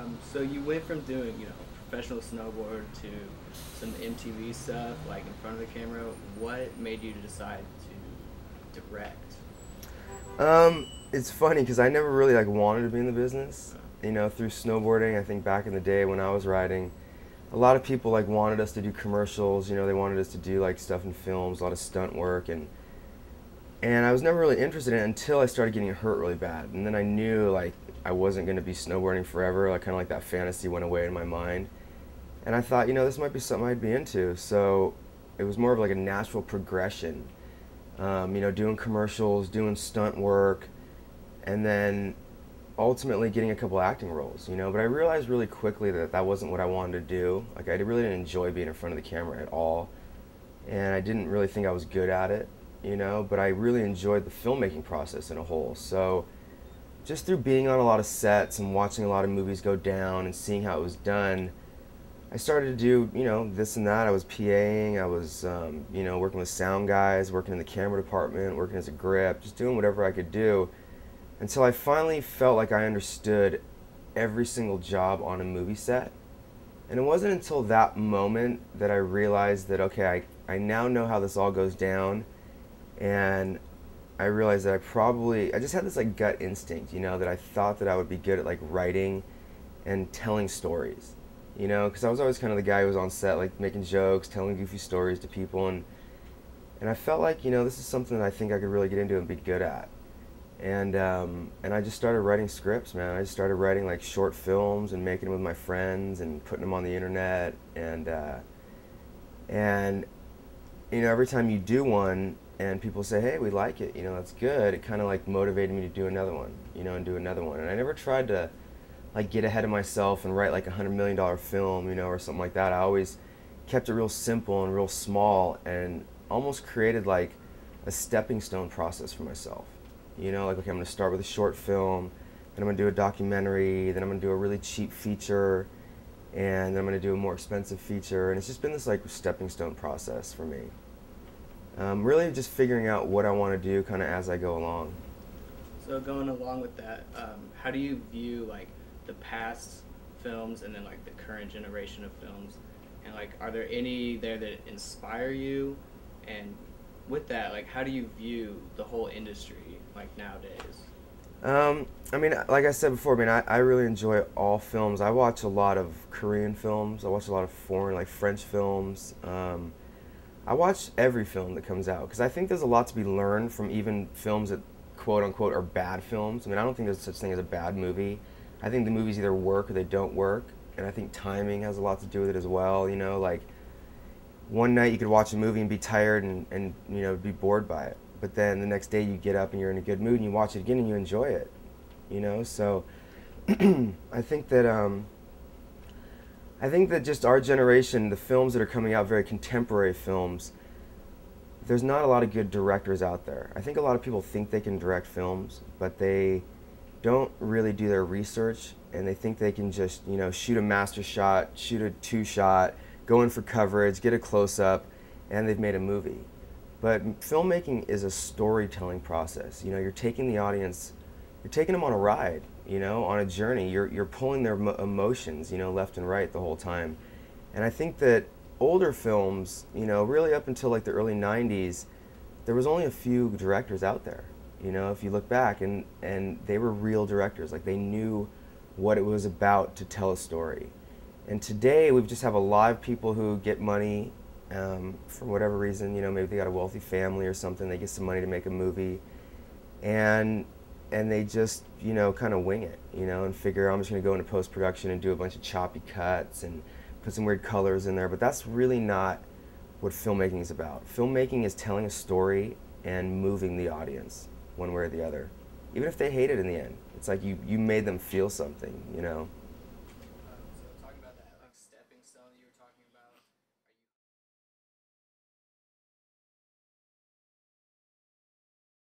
Um, so you went from doing, you know, professional snowboard to some MTV stuff, like in front of the camera. What made you decide to direct? Um, it's funny because I never really like wanted to be in the business. You know, through snowboarding, I think back in the day when I was riding, a lot of people like wanted us to do commercials. You know, they wanted us to do like stuff in films, a lot of stunt work, and and I was never really interested in it until I started getting hurt really bad, and then I knew like I wasn't going to be snowboarding forever. Like kind of like that fantasy went away in my mind, and I thought, you know, this might be something I'd be into. So it was more of like a natural progression. Um, you know, doing commercials, doing stunt work, and then ultimately getting a couple acting roles, you know. But I realized really quickly that that wasn't what I wanted to do. Like I really didn't enjoy being in front of the camera at all, and I didn't really think I was good at it, you know. But I really enjoyed the filmmaking process in a whole. So just through being on a lot of sets and watching a lot of movies go down and seeing how it was done, I started to do, you know, this and that. I was PAing, I was, um, you know, working with sound guys, working in the camera department, working as a grip, just doing whatever I could do until I finally felt like I understood every single job on a movie set. And it wasn't until that moment that I realized that, okay, I, I now know how this all goes down. And I realized that I probably, I just had this like gut instinct, you know, that I thought that I would be good at like writing and telling stories, you know, because I was always kind of the guy who was on set, like making jokes, telling goofy stories to people. And, and I felt like, you know, this is something that I think I could really get into and be good at and um, and I just started writing scripts, man. I just started writing like short films and making them with my friends and putting them on the internet, and uh, and you know every time you do one and people say, hey, we like it, you know, that's good. It kind of like motivated me to do another one, you know, and do another one. And I never tried to like get ahead of myself and write like a hundred million dollar film, you know, or something like that. I always kept it real simple and real small and almost created like a stepping stone process for myself you know, like, okay, I'm going to start with a short film, then I'm going to do a documentary, then I'm going to do a really cheap feature, and then I'm going to do a more expensive feature. And it's just been this, like, stepping stone process for me. Um, really just figuring out what I want to do kind of as I go along. So going along with that, um, how do you view, like, the past films and then, like, the current generation of films? And, like, are there any there that inspire you? And with that, like, how do you view the whole industry? like nowadays? Um, I mean, like I said before, I mean, I, I really enjoy all films. I watch a lot of Korean films. I watch a lot of foreign, like French films. Um, I watch every film that comes out because I think there's a lot to be learned from even films that quote unquote are bad films. I mean, I don't think there's such thing as a bad movie. I think the movies either work or they don't work, and I think timing has a lot to do with it as well. You know, like one night you could watch a movie and be tired and, and you know be bored by it but then the next day you get up and you're in a good mood and you watch it again and you enjoy it you know so i think that um, i think that just our generation the films that are coming out very contemporary films there's not a lot of good directors out there. I think a lot of people think they can direct films but they don't really do their research and they think they can just you know shoot a master shot shoot a two shot go in for coverage get a close up and they've made a movie. But filmmaking is a storytelling process. You know, you're taking the audience, you're taking them on a ride, you know, on a journey. You're, you're pulling their emotions, you know, left and right the whole time. And I think that older films, you know, really up until like the early 90s, there was only a few directors out there. You know, if you look back, and, and they were real directors. Like they knew what it was about to tell a story. And today we just have a lot of people who get money um, for whatever reason, you know, maybe they got a wealthy family or something, they get some money to make a movie, and and they just you know kind of wing it, you know, and figure I'm just going to go into post production and do a bunch of choppy cuts and put some weird colors in there, but that's really not what filmmaking is about. Filmmaking is telling a story and moving the audience one way or the other, even if they hate it in the end. It's like you you made them feel something, you know.